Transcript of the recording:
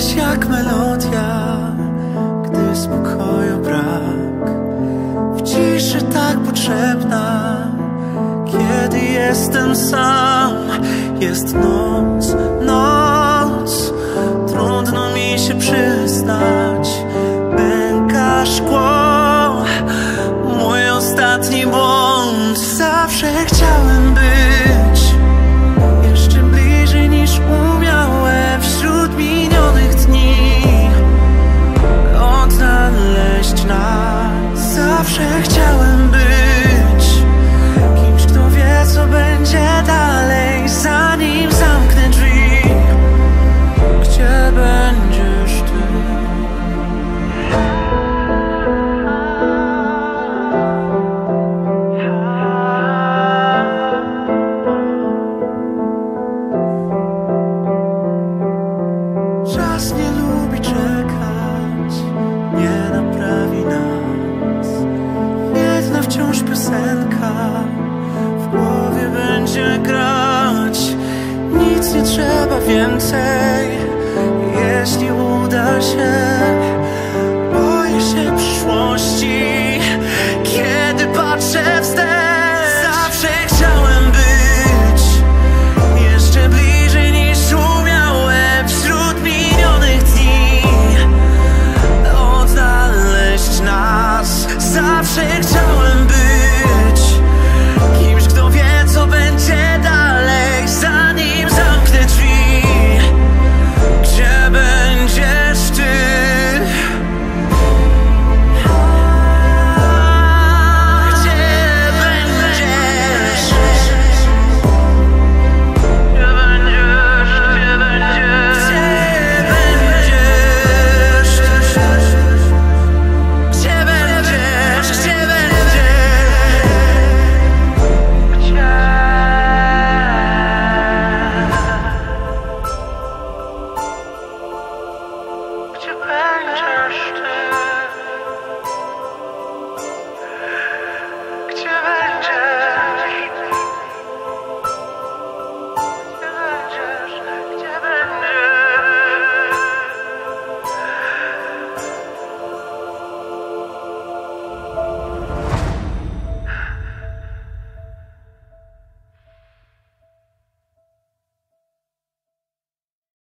Jesteś jak melodia, gdy spokoju brak. W ciszy tak potrzebna, kiedy jestem sam. Jest noc, noc, trudno mi się przyznać. Pęka szkło, mój ostatni błąd. Zawsze chciałem być Zawsze chciałem być kimś, kto wie, co będzie dalej, zanim zamknę drzwi. Gdzie będziesz ty? Czas nie lubi czekać, Nie trzeba więcej, jeśli uda się.